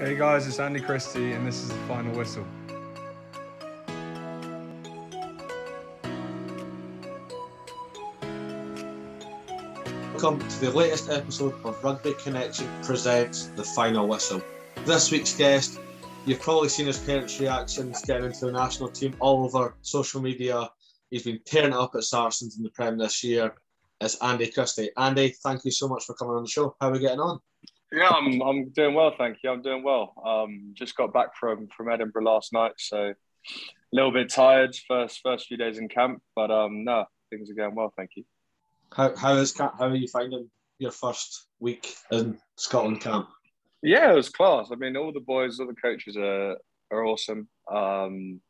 Hey guys, it's Andy Christie, and this is the final whistle. Welcome to the latest episode of Rugby Connection presents The Final Whistle. This week's guest, you've probably seen his parents' reactions getting into the national team all over social media. He's been tearing up at Saracens in the Prem this year. It's Andy Christie. Andy, thank you so much for coming on the show. How are we getting on? Yeah, I'm, I'm doing well, thank you. I'm doing well. Um, just got back from, from Edinburgh last night, so a little bit tired first first few days in camp, but um, no, things are going well, thank you. How how is how are you finding your first week in Scotland camp? Yeah, it was class. I mean, all the boys, all the coaches are are awesome. Um,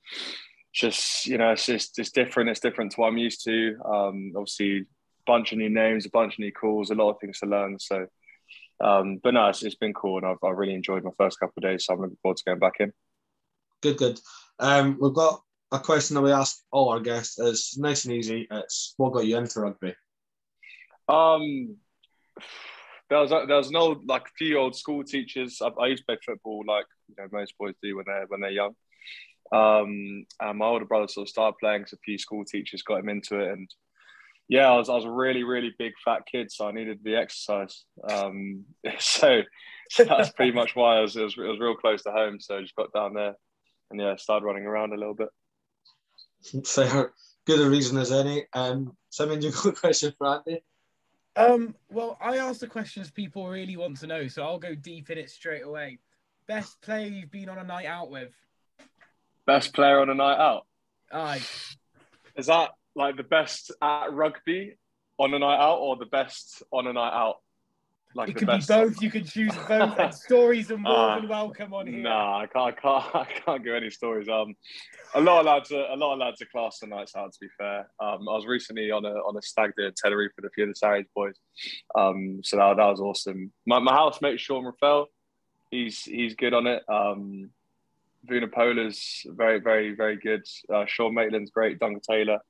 just you know, it's just it's different. It's different to what I'm used to. Um, obviously, a bunch of new names, a bunch of new calls, a lot of things to learn. So, um, but no, it's, it's been cool, and I've, I've really enjoyed my first couple of days. So I'm looking forward to going back in. Good, good. Um, we've got a question that we ask all our guests. It's nice and easy. It's what got you into rugby? Um, there was there was an old like a few old school teachers. I, I, used to play football like you know most boys do when they're when they're young. Um, and my older brother sort of started playing. So a few school teachers got him into it, and yeah, I was I was a really really big fat kid, so I needed the exercise. Um, so, so that's pretty much why I was it, was it was real close to home. So I just got down there, and yeah, started running around a little bit. Fair, good a reason as any. Um, Simon, you got a question for Andy? Um, well, I asked the questions people really want to know, so I'll go deep in it straight away. Best player you've been on a night out with? Best player on a night out? Aye. Is that like the best at rugby on a night out or the best on a night out? Like it could be both. You can choose both. and stories are more uh, than welcome on here. Nah, I can't. I can't. I can't give any stories. Um, a lot of lads. Are, a lot of lads are class on nights out. To be fair, um, I was recently on a on a stag do at Tenerife with a few of the Sarries boys. Um, so that, that was awesome. My my housemate Sean Reffell, he's he's good on it. Um, Vunipola's very very very good. Uh, Sean Maitland's great. Duncan Taylor.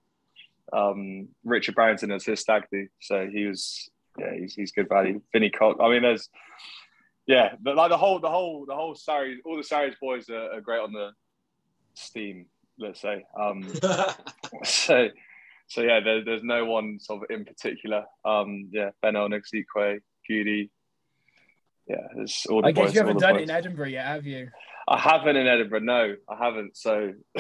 Um, Richard Barrington is his stag do, so he was yeah, he's, he's good value. Vinny Koch. I mean, there's yeah, but like the whole the whole the whole Sarries, all the Sarries boys are, are, great on the steam. Let's say. Um, so so yeah, there, there's no one sort of in particular. Um, yeah, Ben Nixikwe, Goody. Yeah, there's all the I guess boys, you haven't done boys. it in Edinburgh yet, have you? I haven't in Edinburgh. No, I haven't. So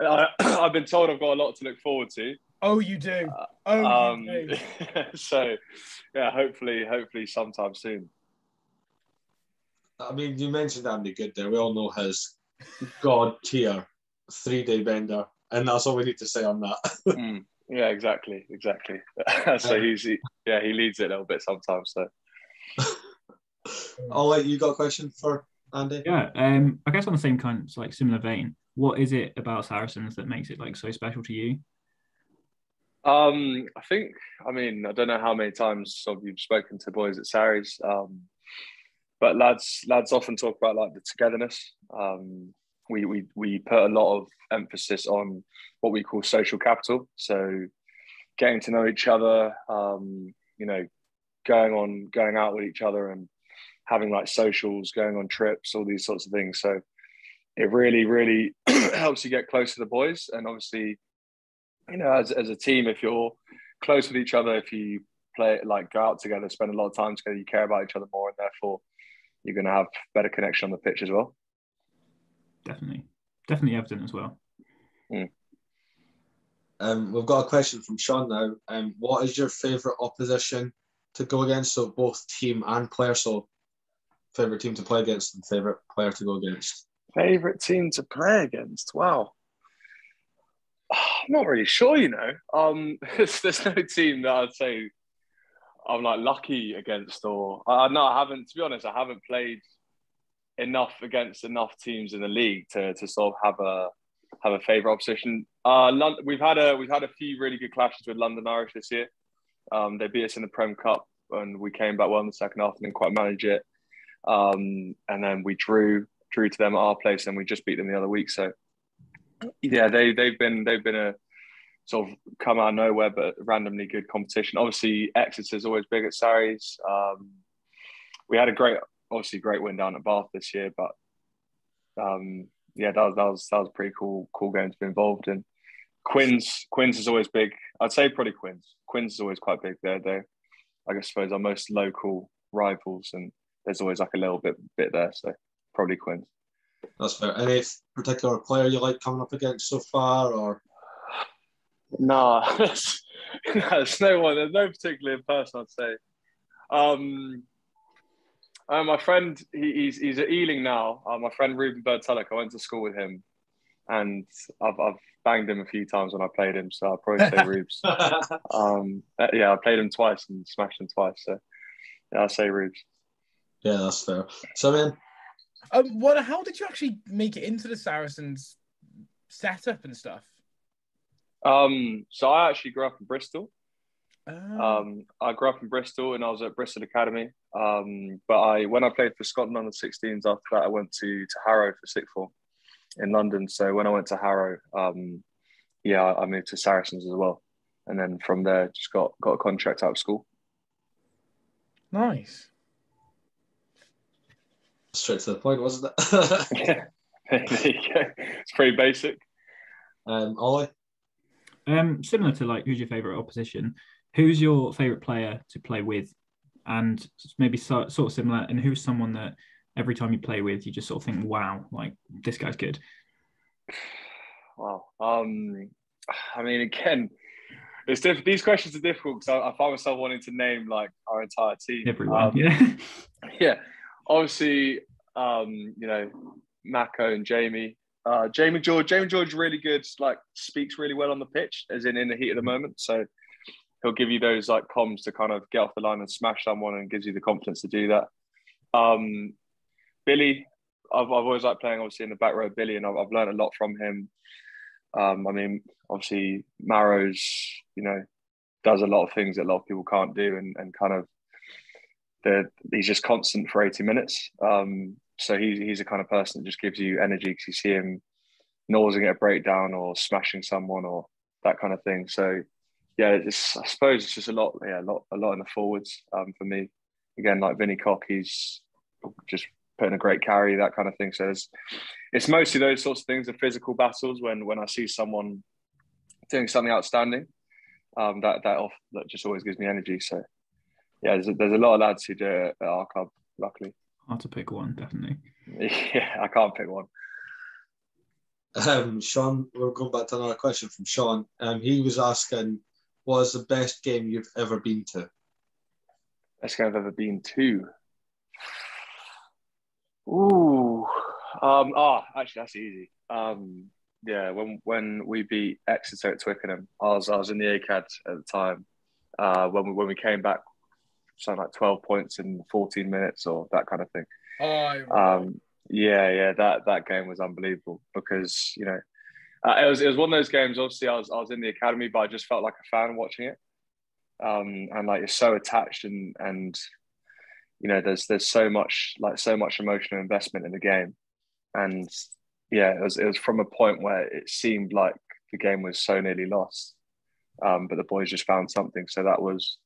I, I've been told I've got a lot to look forward to. Oh, you do. Oh, um, you do. so, yeah, hopefully, hopefully, sometime soon. I mean, you mentioned Andy Goode there. We all know his god tier three day bender, and that's all we need to say on that. mm, yeah, exactly, exactly. so he's he, yeah, he leads it a little bit sometimes. So, I'll let you got a question for Andy. Yeah, um, I guess on the same kind, of, like similar vein. What is it about Saracens that makes it like so special to you? Um, I think, I mean, I don't know how many times of you've spoken to boys at Sarries, um, but lads, lads often talk about like the togetherness. Um, we, we, we put a lot of emphasis on what we call social capital. So getting to know each other, um, you know, going on, going out with each other and having like socials, going on trips, all these sorts of things. So it really, really helps you get close to the boys. And obviously, you know, as, as a team, if you're close with each other, if you play like go out together, spend a lot of time together, you care about each other more, and therefore you're going to have better connection on the pitch as well. Definitely, definitely evident as well. Mm. Um, we've got a question from Sean now. Um, what is your favourite opposition to go against? So both team and player. So favourite team to play against and favourite player to go against. Favourite team to play against? Wow. I'm not really sure, you know. Um, there's, there's no team that I'd say I'm like lucky against, or I no, I haven't. To be honest, I haven't played enough against enough teams in the league to, to sort of have a have a favourite opposition. Uh, London, we've had a we've had a few really good clashes with London Irish this year. Um, they beat us in the Prem Cup, and we came back well in the second half and didn't quite manage it. Um, and then we drew drew to them at our place, and we just beat them the other week. So yeah, they they've been they've been a sort of come out of nowhere, but randomly good competition. Obviously, Exeter is always big at Sarries. Um, we had a great obviously great win down at Bath this year, but um, yeah, that was that was that was a pretty cool cool game to be involved in. Quins Quins is always big. I'd say probably Quins. Quins is always quite big. They're they I guess suppose our most local rivals, and there's always like a little bit bit there. So probably Quins. That's fair. Any particular player you like coming up against so far, or no, there's no one. There's no particular person. I'd say. Um, uh, my friend, he, he's he's at Ealing now. Uh, my friend Reuben Bird-Tulloch, I went to school with him, and I've I've banged him a few times when I played him. So I'll probably say Rubes. um, uh, yeah, I played him twice and smashed him twice. So yeah, I'll say Rubes. Yeah, that's fair. So then, um, what? How did you actually make it into the Saracens setup and stuff? Um, so I actually grew up in Bristol. Oh. Um, I grew up in Bristol and I was at Bristol Academy. Um, but I when I played for Scotland on the 16s, after that I went to, to Harrow for sixth form in London. So when I went to Harrow, um, yeah, I moved to Saracens as well. And then from there just got got a contract out of school. nice. Straight to the point, wasn't it? Yeah. there you go. It's pretty basic. um, Ollie. Um, similar to like who's your favorite opposition? Who's your favorite player to play with? And maybe so, sort of similar. And who's someone that every time you play with, you just sort of think, wow, like this guy's good. Wow. Um, I mean, again, it's diff- these questions are difficult because I, I find myself wanting to name like our entire team. Everyone, Um, yeah. yeah, obviously, um, you know, Mako and Jamie. Uh, Jamie George, Jamie George, really good. Like speaks really well on the pitch, as in in the heat of the moment. So he'll give you those like comms to kind of get off the line and smash someone, and gives you the confidence to do that. Um, Billy, I've, I've always liked playing obviously in the back row. Billy, and I've, I've learned a lot from him. Um, I mean, obviously, Maro's, you know, does a lot of things that a lot of people can't do, and and kind of he's just constant for 80 minutes. Um, so he's he's the kind of person that just gives you energy because you see him nosing at a breakdown or smashing someone or that kind of thing. So yeah, it's I suppose it's just a lot, yeah, a lot, a lot in the forwards um, for me. Again, like Vinny Koch, he's just putting a great carry, that kind of thing. So it's, it's mostly those sorts of things, the physical battles. When when I see someone doing something outstanding, um, that that off that just always gives me energy. So yeah, there's a, there's a lot of lads who do it at our club. Luckily, Hard to pick one, definitely. yeah, I can't pick one. Um, Sean, we're going back to another question from Sean. Um, he was asking, "What is the best game you've ever been to?" Best game I've ever been to. Ooh. Um, oh, actually, that's easy. Um, yeah, when when we beat Exeter at Twickenham, I was I was in the ACAD at the time. Uh, when we when we came back, something like twelve points in fourteen minutes or that kind of thing. Oh, Um, yeah, yeah, that that game was unbelievable because you know uh, it was it was one of those games. Obviously, I was I was in the academy, but I just felt like a fan watching it. Um, and like you're so attached and and you know there's there's so much like so much emotional investment in the game, and yeah, it was it was from a point where it seemed like the game was so nearly lost, um, but the boys just found something. So that was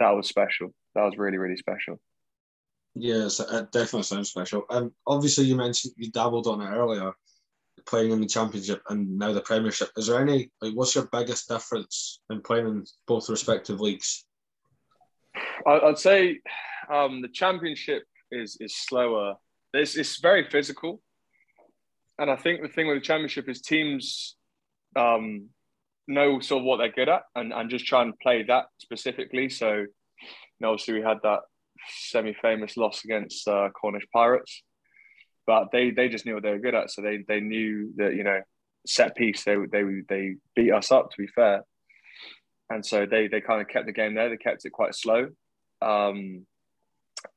that was special. That was really really special. Yes, it definitely sounds special. And obviously, you mentioned you dabbled on it earlier, playing in the championship and now the Premiership. Is there any like what's your biggest difference in playing in both respective leagues? I'd say um, the championship is is slower. It's, it's very physical, and I think the thing with the championship is teams um, know sort of what they're good at and, and just try and play that specifically. So, you know, obviously we had that semi-famous loss against uh, Cornish Pirates, but they they just knew what they were good at. So they they knew that you know set piece they they they beat us up to be fair, and so they they kind of kept the game there. They kept it quite slow. Um,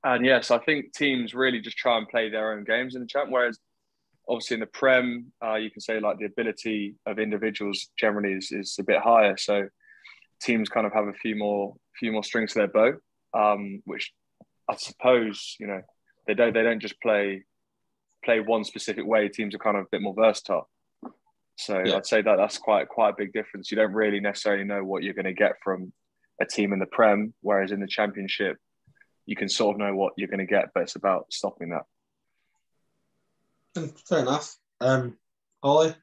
and yes, I think teams really just try and play their own games in the champ. Whereas, obviously, in the Prem, uh, you can say like the ability of individuals generally is, is a bit higher. So teams kind of have a few more few more strings to their bow, um, which I suppose you know they don't they don't just play play one specific way. Teams are kind of a bit more versatile. So Yeah. I'd say that that's quite quite a big difference. You don't really necessarily know what you're going to get from a team in the Prem, whereas in the Championship, you can sort of know what you're going to get, but it's about stopping that. Fair enough. Um, Ollie?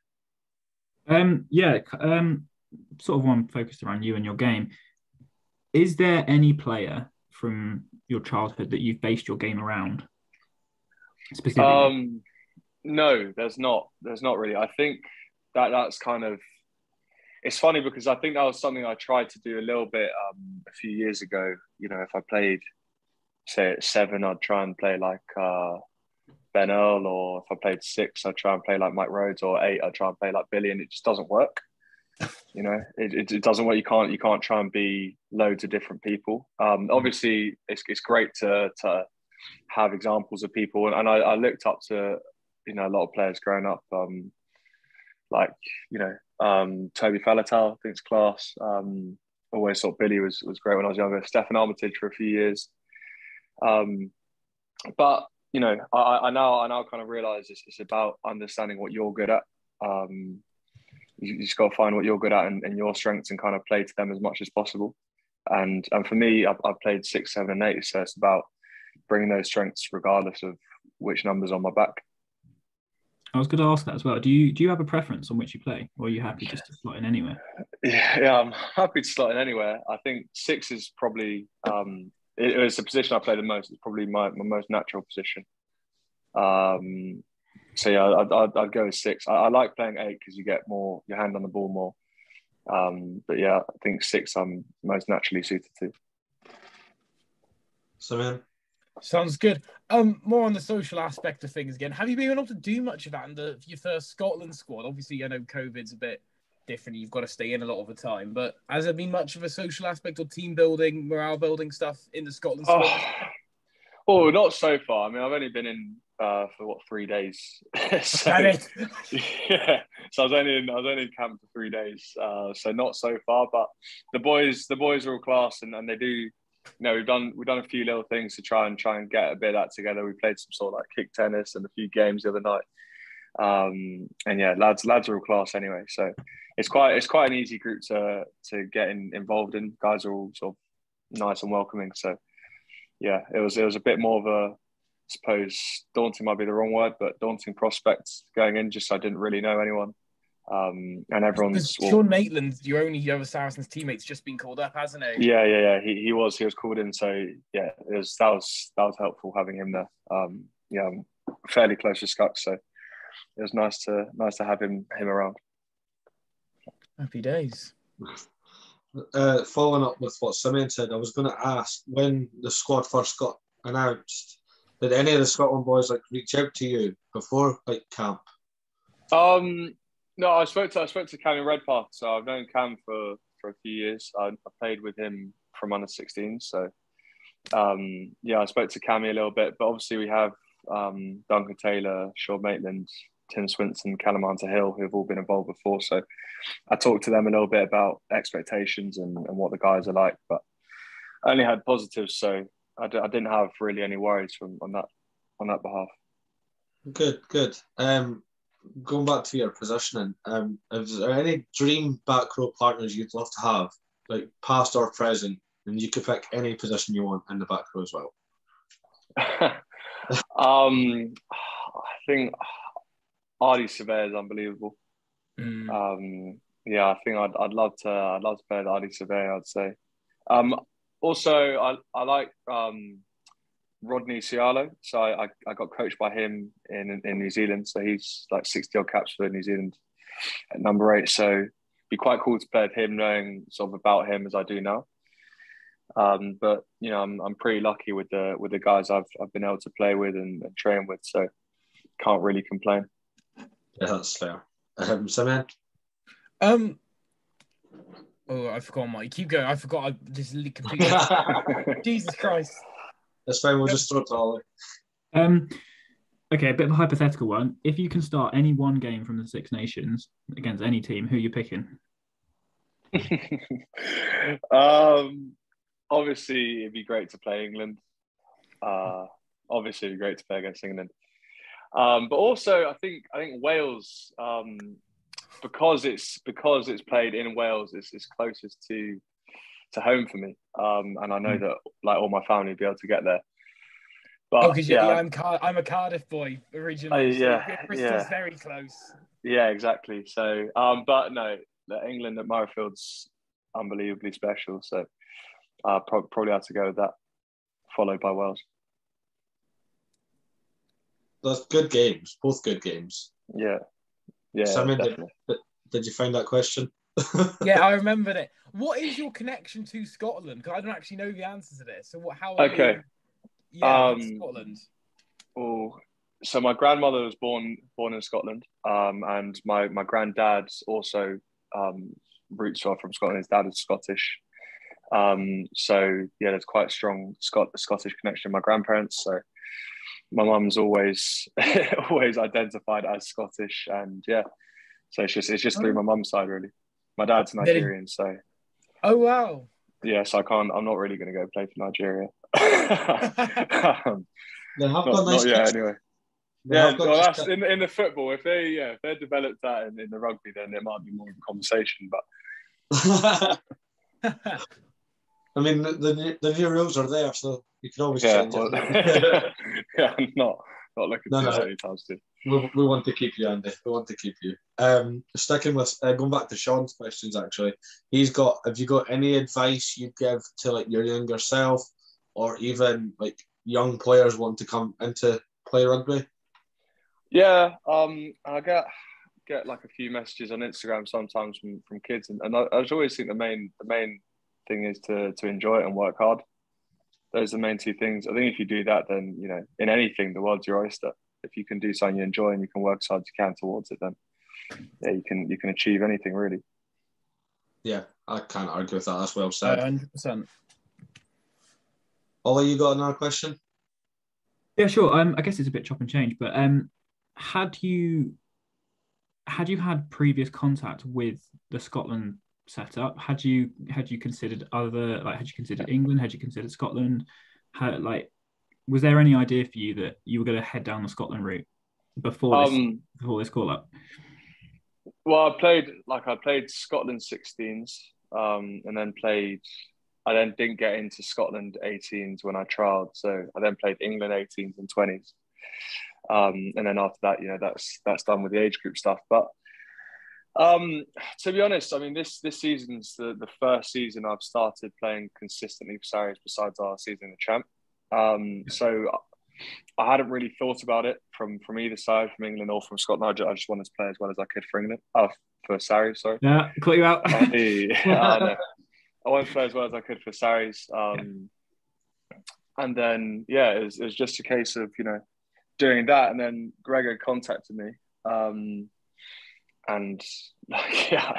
Um, yeah, um, sort of one focused around you and your game. Is there any player from your childhood that you've based your game around? Specifically? Um, no, there's not. There's not really. I think that that's kind of. It's funny because I think that was something I tried to do a little bit um, a few years ago. You know, if I played, say at seven, I'd try and play like uh, Ben Earl, or if I played six, I'd try and play like Mike Rhodes, or eight, I'd try and play like Billy, and it just doesn't work. You know, it, it, it doesn't work. You can't you can't try and be loads of different people. Um, obviously, it's it's great to to have examples of people, and, and I, I looked up to you know a lot of players growing up. Um, like you know um, Toby Faletau, I think it's class. Um, always thought Billy was was great when I was younger. Steffon Armitage for a few years. Um, but you know, I, I now I now kind of realize it's, it's about understanding what you're good at. Um, you, you just got to find what you're good at and, and, your strengths and kind of play to them as much as possible. And and for me, I've, I've played six, seven, and eight, so it's about bringing those strengths regardless of which numbers on my back. I was going to ask that as well. Do you do you have a preference on which you play, or are you happy just to slot in anywhere? Yeah, yeah I'm happy to slot in anywhere. I think six is probably um, it, it was the position I play the most. It's probably my, my most natural position. Um, so yeah, I'd, I'd, I'd go with six. I, I like playing eight because you get more your hand on the ball more. Um, but yeah, I think six I'm most naturally suited to. So man, Sounds good. Um, more on the social aspect of things again. Have you been able to do much of that in the your first Scotland squad? Obviously, I know COVID's a bit different. You've got to stay in a lot of the time. But has there been much of a social aspect or team building, morale building stuff in the Scotland? Oh, oh not so far. I mean, I've only been in uh, for what three days. so, yeah, so I was only in I was only in camp for three days. Uh, so not so far, but the boys the boys are all class and, and they do you know, we've done we've done a few little things to try and try and get a bit of that together. We played some sort of like kick tennis and a few games the other night. Um, and yeah, lads lads are all class anyway. So it's quite it's quite an easy group to to get in, involved in. Guys are all sort of nice and welcoming. So yeah, it was it was a bit more of a I suppose daunting might be the wrong word, but daunting prospects going in. Just I didn't really know anyone. Um, and everyone's well, Sean Maitland, your only other Saracens teammates, just been called up, hasn't he? Yeah, yeah, yeah. He, he was he was called in, so yeah, it was that was that was helpful having him there. Um, yeah, I'm fairly close to Scuck, so it was nice to nice to have him him around. Happy days. Uh, following up with what Simeon said, I was going to ask when the squad first got announced, did any of the Scotland boys like reach out to you before like camp? Um, no, I spoke to I spoke to Cam Redpath, so I've known Cam for for a few years. I, I played with him from under 16, so um, yeah, I spoke to Cammy a little bit, but obviously we have um, Duncan Taylor, Sean Maitland, Tim Swinson, Callum Hill, who have all been involved before. So I talked to them a little bit about expectations and, and what the guys are like, but I only had positives, so I d- I didn't have really any worries from on that on that behalf. Good, good. Um, going back to your positioning, um, is there any dream back row partners you'd love to have, like past or present, and you could pick any position you want in the back row as well? um, I think Ardie Savea is unbelievable. Mm. Um, yeah, I think I'd, I'd love to I'd love to play with Ardie Savea. I'd say. Um, also, I I like um, Rodney So'oialo. So I, I got coached by him in in New Zealand. So he's like sixty odd caps for New Zealand at number eight. So be quite cool to play with him, knowing sort of about him as I do now. Um, but you know, I'm I'm pretty lucky with the with the guys I've I've been able to play with and, and train with. So can't really complain. Yeah, that's fair. Um, man. Um. Oh, I forgot Mike. Keep going. I forgot. I just completely. Jesus Christ. That's fine. We'll just start Ollie. Um. Okay, a bit of a hypothetical one. If you can start any one game from the Six Nations against any team, who are you picking? um, obviously, it'd be great to play England. Uh, obviously, it'd be great to play against England. Um, but also, I think I think Wales, um, because it's because it's played in Wales, it's, it's closest to to home for me. Um, and I know Mm. that like all my family would be able to get there. But Oh, because yeah, yeah, I'm Car- I'm a Cardiff boy originally. So yeah, Bristol's yeah. very close. yeah, exactly. So, um, but no, the England at Murrayfield's unbelievably special. So, uh, pro- probably have to go with that, followed by Wales. That's good games, both good games. Yeah, yeah, Simon, did, did you find that question? Yeah, I remembered it. What is your connection to Scotland? Because I don't actually know the answer to this. So what? How? Are Okay. You... Yeah, Um, Scotland. Oh, so my grandmother was born born in Scotland, um, and my my granddad's also um, roots are from Scotland. His dad is Scottish, um, so yeah, there's quite a strong Scot Scottish connection. My grandparents, so my mum's always always identified as Scottish, and yeah, so it's just it's just through my mum's side really. My dad's Nigerian, so Oh wow. yeah, so I can't. I'm not really going to go play for Nigeria. um, They have not, got nice not yet, anyway. They Yeah, have well, nice that's in, in the football. If they yeah, if they developed that in, in the rugby, then it might be more of a conversation. But I mean, the, the, new- the new rules are there, so you can always yeah, change well, it. yeah, I'm not not looking No, to no. anytime soon. we, we want to keep you, Andy. We want to keep you. Um, sticking with uh, going back to Sean's questions, actually, he's got. Have you got any advice you'd give to like your younger self, or even like young players want to come into play rugby? Yeah, um, I get get like a few messages on Instagram sometimes from, from kids, and, and I, I always think the main the main thing is to to enjoy it and work hard. Those are the main two things. I think if you do that, then you know in anything the world's your oyster. If you can do something you enjoy and you can work as hard as you can towards it, then yeah, you can you can achieve anything really. Yeah, I can't argue with that. That's well said. hundred percent. Ollie, you got another question? Yeah, sure. Um, I guess it's a bit chop and change, but um, had you had you had previous contact with the Scotland setup? Had you had you considered other like had you considered England? Had you considered Scotland? Had like was there any idea for you that you were going to head down the Scotland route before this Um, before this call up? Well, I played like I played Scotland 16s, um, and then played. I then didn't get into Scotland 18s when I trialed, so I then played England 18s and 20s, um, and then after that, you know, that's that's done with the age group stuff. But um, to be honest, I mean, this this season's the, the first season I've started playing consistently for Sarries besides our season in the champ. Um, so I hadn't really thought about it from from either side, from England or from Scotland. I ju- I just wanted to play as well as I could for England. Oh, for Sarries, sorry. Yeah, caught you out. Yeah, I. I wanted to play as well as I could for Sarries. Um, and then, yeah, it was, it was just a case of, you know, doing that. And then Gregor contacted me. Um, and, like, yeah,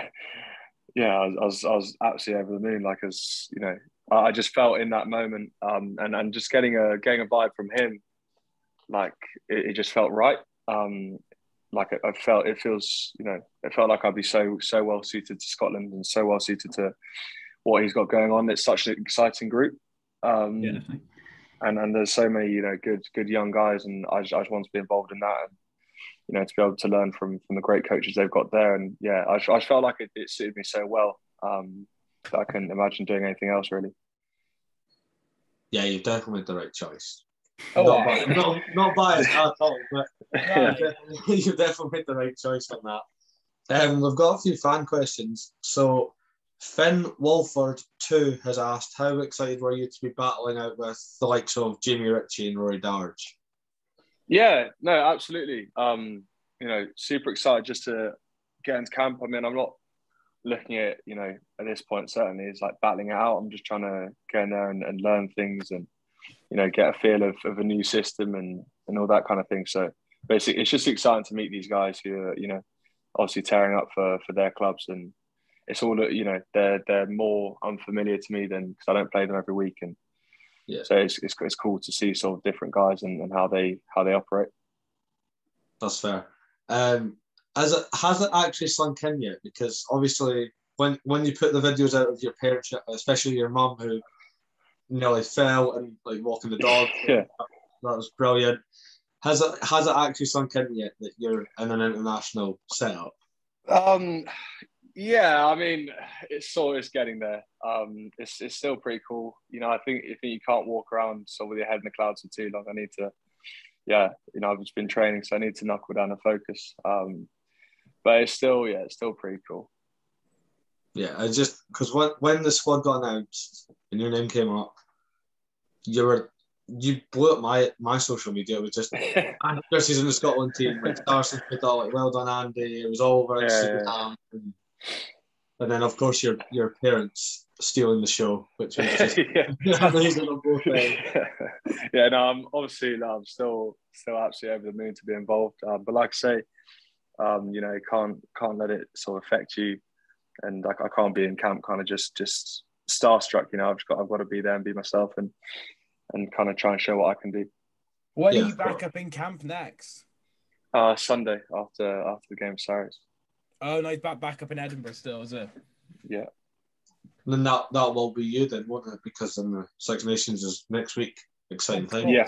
yeah, I was, I was, I was absolutely over the moon. Like, as, you know, I I just felt in that moment um, and, and just getting a, getting a vibe from him, like, it, it just felt right. Um, like I felt it feels you know it felt like I'd be so so well suited to Scotland and so well suited to what he's got going on. It's such an exciting group, um, yeah, and and there's so many you know good good young guys, and I just, I just want to be involved in that, and you know to be able to learn from from the great coaches they've got there, and yeah, I, I felt like it, it suited me so well um, that I couldn't imagine doing anything else really. Yeah, you definitely made the right choice. Oh, not, wow. bi- not, not biased at all, but Yeah. you definitely made the right choice on that. Um, we've got a few fan questions. So, Finn Walford too has asked, "How excited were you to be battling out with the likes of Jamie Ritchie and Rory Darge?" Yeah, no, absolutely. Um, you know, super excited just to get into camp. I mean, I'm not looking at, you know, at this point, certainly is like battling it out. I'm just trying to get in there and, and learn things and, you know, get a feel of, of a new system and, and all that kind of thing. So basically, it's just exciting to meet these guys who are, you know, obviously tearing up for, for their clubs. And it's all, you know, they're, they're more unfamiliar to me than because I don't play them every week. And Yeah. so it's, it's, it's cool to see sort of different guys and, and how they how they operate. That's fair. Um, has it has it actually sunk in yet? Because obviously, when when you put the videos out of your parents, especially your mum who nearly fell and like walking the dog, Yeah. that was brilliant. Has it has it actually sunk in yet that you're in an international setup? Um, Yeah, I mean, it's sort of getting there. Um, it's it's still pretty cool. You know, I think I think you can't walk around so with your head in the clouds for too long. I need to, yeah, you know, I've just been training, so I need to knuckle down and focus. Um, but it's still, yeah, it's still pretty cool. Yeah, I just because when when the squad got announced and your name came up, you were you blew up my my social media. It was just Chrissy's in the Scotland team. Like Darcy put like well done Andy. It was all over Yeah, Instagram. And, and then of course your your parents stealing the show, which was just yeah. amazing on both ends. yeah, no, I'm obviously no, I'm still still absolutely over the moon to be involved. Um, but like I say, um, you know, can't can't let it sort of affect you, and like I can't be in camp kind of just just starstruck. You know, I've just got I've got to be there and be myself and and kind of try and show what I can do. When Yeah. are you back up in camp next? Uh, Sunday after after the game, sorry. Oh no, he's back back up in Edinburgh still, is it? Yeah, Then that that will be you then, won't it? Because then the Six Nations is next week. Exciting time. Yeah.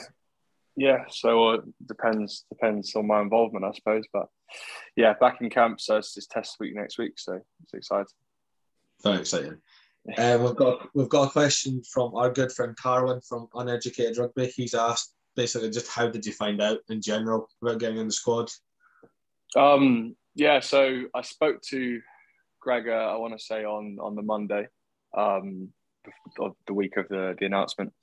yeah. So uh, depends depends on my involvement, I suppose. But yeah, back in camp, so it's, it's test week next week, so it's exciting. Very exciting. Um, we've got we've got a question from our good friend Carwin from Uneducated Rugby. He's asked basically just how did you find out in general about getting in the squad? Um, yeah, so I spoke to Gregor, I want to say on on the Monday, um, of the week of the the announcement,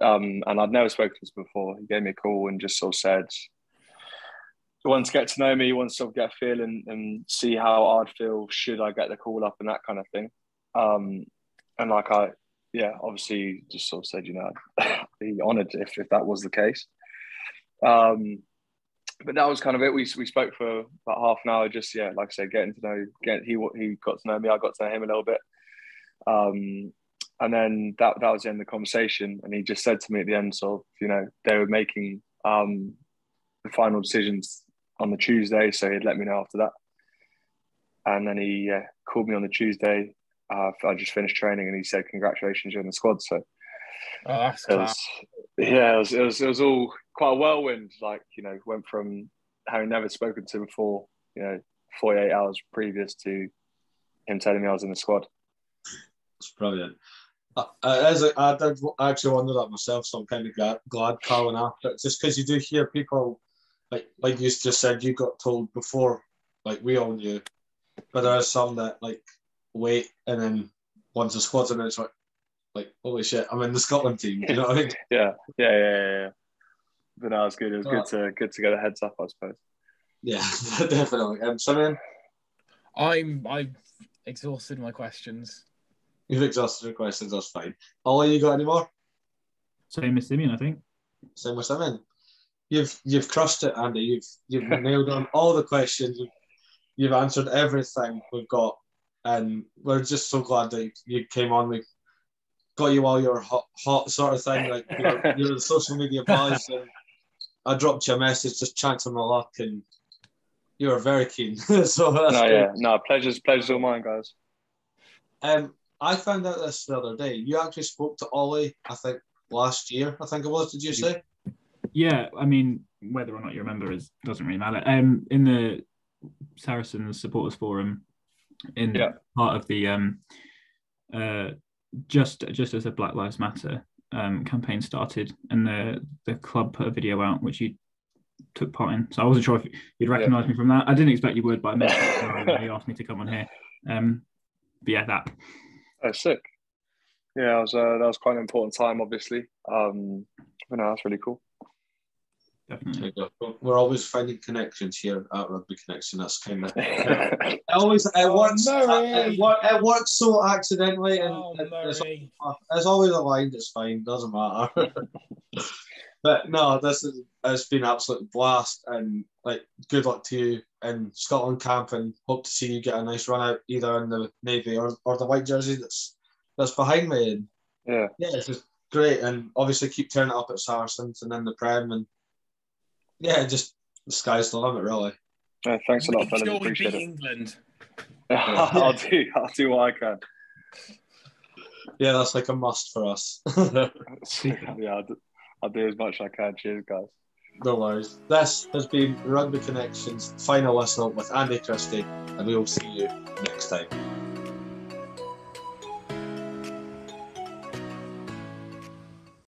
um, and I'd never spoken to him before. He gave me a call and just sort of said he wants to get to know me, he wants to sort of get a feel and, and see how I'd feel should I get the call up and that kind of thing. Um, and like I, yeah, obviously just sort of said, you know, I'd be honoured if if that was the case. Um, but that was kind of it. We, we spoke for about half an hour, just yeah, like I said, getting to know, get he he got to know me, I got to know him a little bit, um, and then that that was the end of the conversation. And he just said to me at the end, so you know, they were making um, the final decisions on the Tuesday, so he'd let me know after that. And then he uh, called me on the Tuesday. Uh, I just finished training, and he said, "Congratulations, you're in the squad." So Oh, that's was, yeah, it was, it was it was all quite a whirlwind. Like you know, went from having never spoken to before, you know, 48 hours previous to him telling me I was in the squad. It's brilliant. Uh, uh, as I, I did actually wonder that myself, so I'm kind of glad, glad Carwin after it, just because you do hear people like like you just said, you got told before, like we all knew, but there are some that like wait and then once the squad's it's like like holy shit, I'm in the Scotland team. You know what I mean? Yeah, yeah, yeah, yeah. yeah. But no, it was good. It was good to good to get a heads up, I suppose. Yeah, definitely. Um, Simeon, I'm I've exhausted my questions. you've exhausted your questions. That's fine. Ollie, you got any more? Same as Simeon, I think. Same with Simeon. You've you've crushed it, Andy. You've you've nailed on all the questions. You've, you've answered everything we've got, and we're just so glad that you came on. We got you while you're hot, hot sort of thing. Like you're, you're the social media buzz, and I dropped you a message just chancing my luck, and you were very keen. so that's no, great. yeah, no, pleasures, pleasures all mine, guys. Um, I found out this the other day. You actually spoke to Ollie, I think last year. I think it was. Did you say? Yeah, I mean, whether or not you remember is doesn't really matter. Um, in the Saracens supporters forum, in Yeah. part of the um, uh, just just as the Black Lives Matter um campaign started, and the the club put a video out which you took part in. So I wasn't sure if you'd recognise me from that. I didn't expect you would, but I met you asked me to come on here. Um, but yeah, that. Oh, sick. Yeah, that was uh, that was quite an important time, obviously. Um, but no, that's really cool. Definitely. There you go. We're always finding connections here at Rugby Connection. That's kind of yeah, it always it Oh, works. Murray! It, wor- it works so accidentally, and Oh, it- it's, Murray. it's always aligned. It's fine. Doesn't matter. but no, this is it's been absolute blast, and like good luck to you in Scotland camp, and hope to see you get a nice run out either in the navy or, or the white jersey that's that's behind me. And yeah, yeah, it's just great, and obviously keep turning up at Saracens and then the Prem, and yeah, just the sky's the limit, really. Yeah, thanks a lot, Make fellas. sure Appreciate beat it. England. I'll do. I'll do what I can. Yeah, that's like a must for us. yeah, I'll do, I'll do as much as I can. Cheers, guys. No worries. This has been Rugby Connections Final Whistle with Andy Christie, and we will see you next time.